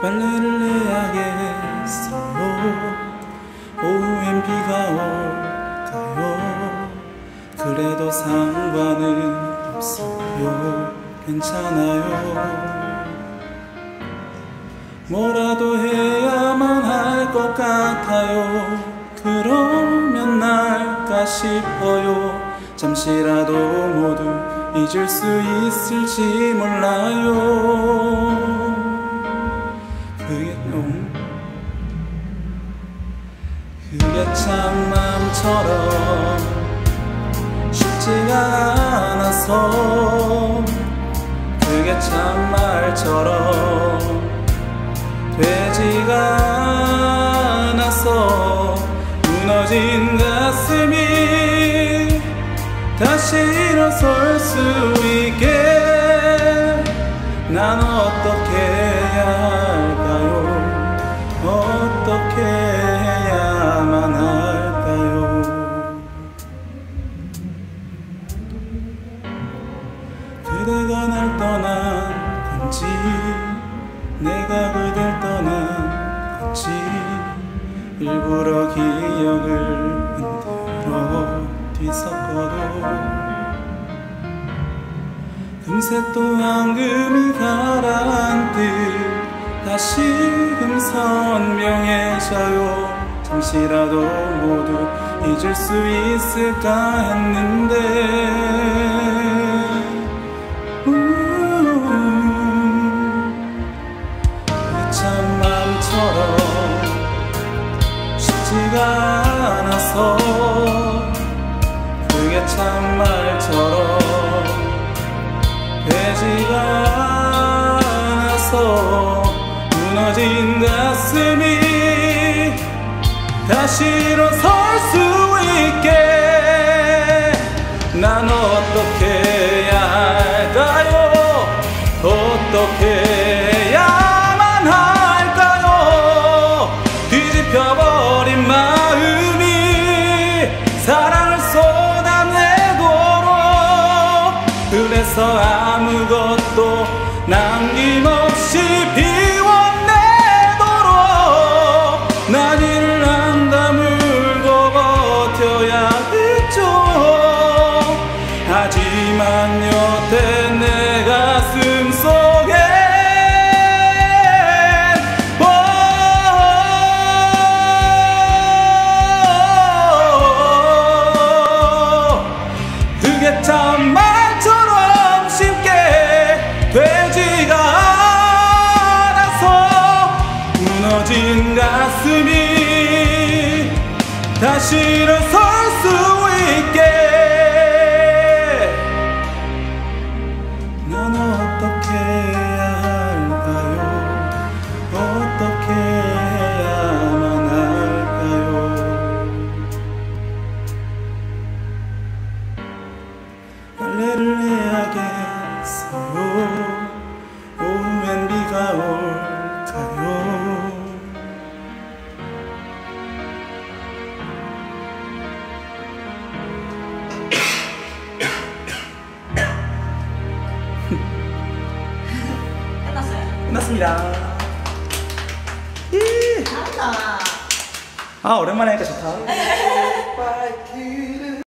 빨래를 해야겠어요 오후엔 비가 올까요? 그래도 상관은 없어요. 괜찮아요. 뭐라도 해야만 할 것 같아요. 그러면 날까 싶어요 잠시라도 모두 잊을 수 있을지 몰라요 그게 음. 그게 참 마음처럼 쉽지가 않아서 그게 참 말처럼 되지가 않아서 무너진 다시 일어설 수 있게 난 어떻게 해야 할까요? 어떻게 해야만 할까요? 그대가 날 떠난 건지 내가 그댈 떠난 건지 일부러 기억을 흔들어 뒤섞어도 금세 또 앙금이 가라앉듯 다시금 선명해져요. 잠시라도 모두 잊을 수 있을까 했는데. 참 마음처럼 쉽지가 않아서 그게 참 말처럼 되지가 않아서 무너진 가슴이 다시 일어설 수 있게. 난 어떻게 그래서 아무것도 남김없이 비워내도록 난 이를 안 다 물고 버텨야 했죠. 하지만 여태 내 가슴 속에 그게 참 무너진 가슴이 다시 일어설 수 있게. 난 어떻게 해야 할까요? 어떻게 해야만 할까요? 빨래를 해야겠어요 끝났어요. 끝났습니다 예. 잘한다. 아 오랜만에 하니까 좋다 밝기를